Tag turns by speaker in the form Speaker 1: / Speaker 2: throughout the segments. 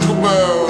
Speaker 1: talk about?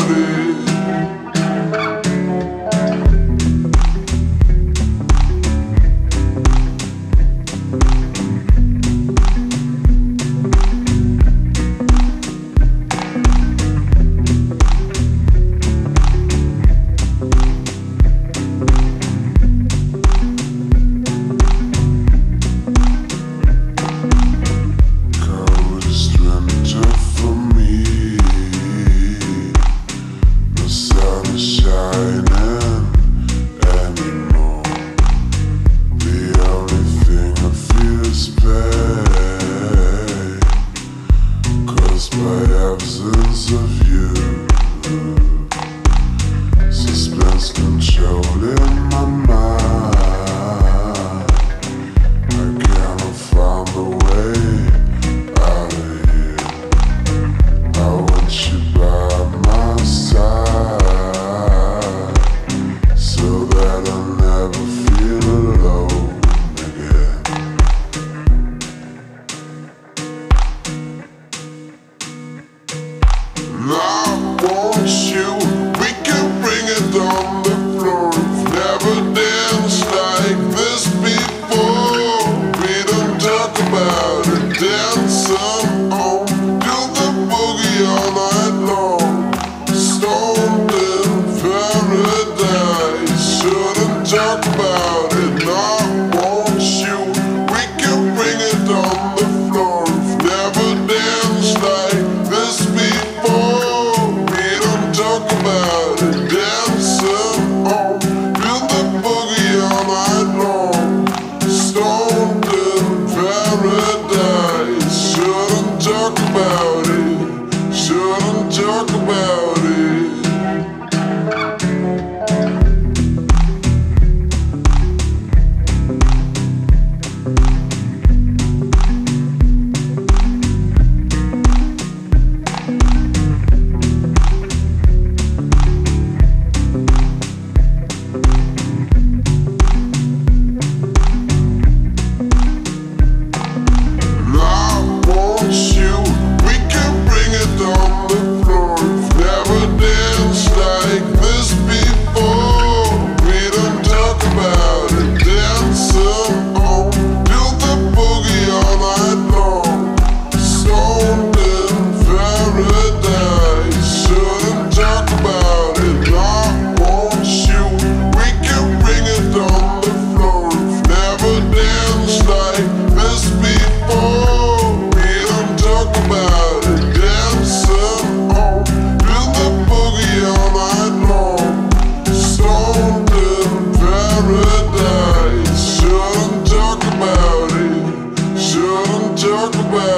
Speaker 1: circle back.